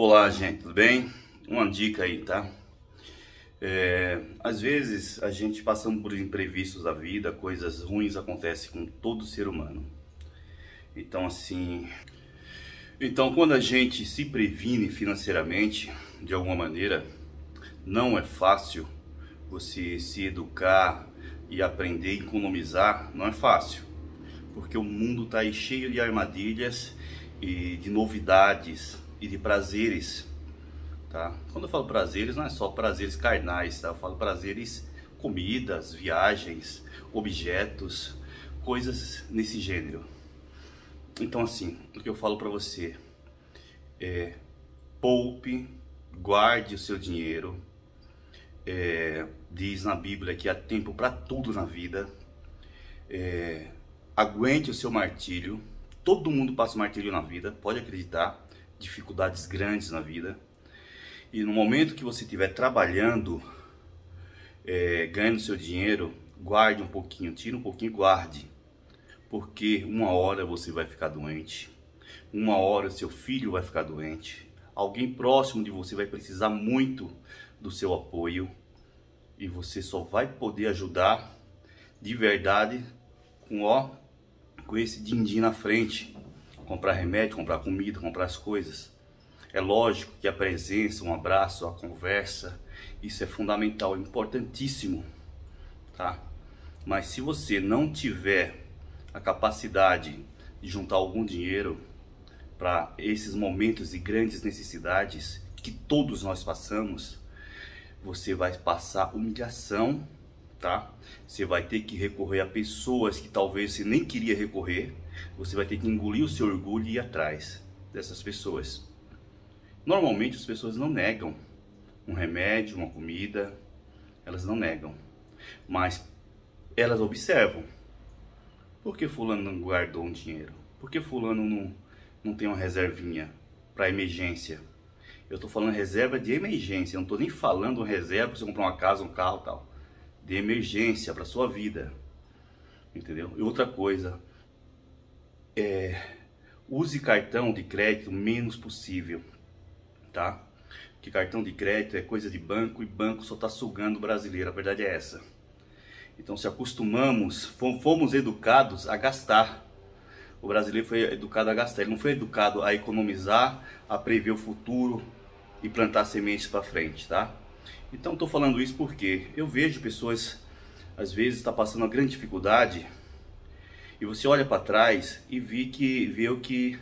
Olá, gente, tudo bem? Uma dica aí, tá? É, às vezes a gente passando por imprevistos da vida, coisas ruins acontecem com todo ser humano. Então, assim. Então, quando a gente se previne financeiramente, de alguma maneira, não é fácil você se educar e aprender a economizar, não é fácil, porque o mundo está aí cheio de armadilhas e de novidades e de prazeres, tá? Quando eu falo prazeres, não é só prazeres carnais, tá? Eu falo prazeres, comidas, viagens, objetos, coisas nesse gênero. Então, assim, o que eu falo para você é poupe, guarde o seu dinheiro. É, diz na Bíblia que há tempo para tudo na vida. É, aguente o seu martírio. Todo mundo passa martírio na vida, pode acreditar dificuldades grandes na vida. E no momento que você estiver trabalhando, é, ganhando seu dinheiro, guarde um pouquinho, tira um pouquinho, guarde. Porque uma hora você vai ficar doente, uma hora seu filho vai ficar doente, alguém próximo de você vai precisar muito do seu apoio e você só vai poder ajudar de verdade com ó com esse din-din na frente comprar remédio, comprar comida, comprar as coisas. É lógico que a presença, um abraço, a conversa, isso é fundamental, é importantíssimo, tá? Mas se você não tiver a capacidade de juntar algum dinheiro para esses momentos de grandes necessidades que todos nós passamos, você vai passar humilhação, tá? Você vai ter que recorrer a pessoas que talvez você nem queria recorrer você vai ter que engolir o seu orgulho e ir atrás dessas pessoas. Normalmente as pessoas não negam um remédio, uma comida, elas não negam, mas elas observam. Por que fulano não guardou um dinheiro? Por que fulano não, não tem uma reservinha para emergência? Eu estou falando reserva de emergência, eu não estou nem falando reserva para você comprar uma casa, um carro tal. De emergência para sua vida. Entendeu? E outra coisa, é, use cartão de crédito o menos possível, tá? Que cartão de crédito é coisa de banco e banco só está sugando o brasileiro, a verdade é essa. Então se acostumamos, fomos educados a gastar. O brasileiro foi educado a gastar, ele não foi educado a economizar, a prever o futuro e plantar sementes para frente, tá? Então estou falando isso porque eu vejo pessoas às vezes está passando uma grande dificuldade e você olha para trás e vi que viu que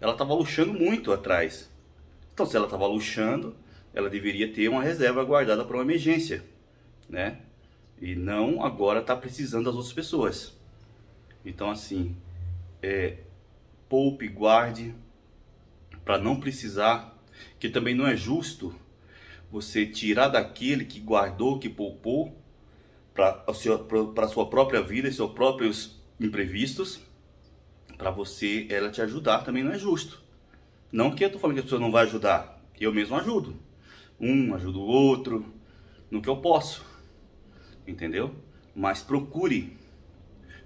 ela estava luxando muito atrás. Então, se ela estava luxando, ela deveria ter uma reserva guardada para uma emergência, né? E não agora está precisando das outras pessoas. Então, assim, é, poupe, guarde, para não precisar, que também não é justo você tirar daquele que guardou, que poupou, para a sua própria vida e seus próprios imprevistos para você ela te ajudar também não é justo. Não que eu tô falando que a pessoa não vai ajudar, eu mesmo ajudo. Um ajuda o outro no que eu posso. Entendeu? Mas procure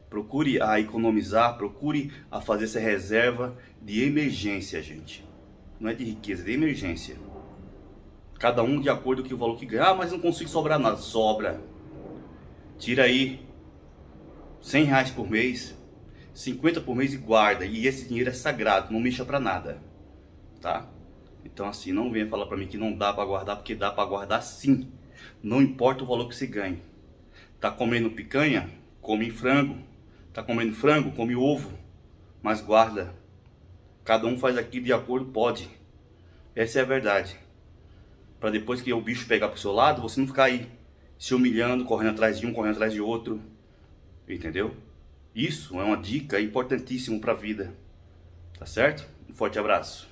procure a economizar, procure a fazer essa reserva de emergência, gente. Não é de riqueza, é de emergência. Cada um de acordo com o valor que ganha. Ah, mas não consigo sobrar nada. Sobra. Tira aí 100 reais por mês, 50 por mês e guarda. E esse dinheiro é sagrado, não mexa para nada, tá? Então assim, não venha falar para mim que não dá para guardar, porque dá para guardar sim. Não importa o valor que você ganhe. Tá comendo picanha? Come frango. Tá comendo frango? Come ovo. Mas guarda. Cada um faz aquilo de acordo pode. Essa é a verdade. Para depois que o bicho pegar pro seu lado, você não ficar aí se humilhando, correndo atrás de um, correndo atrás de outro. Entendeu? Isso é uma dica importantíssima para a vida. Tá certo? Um forte abraço.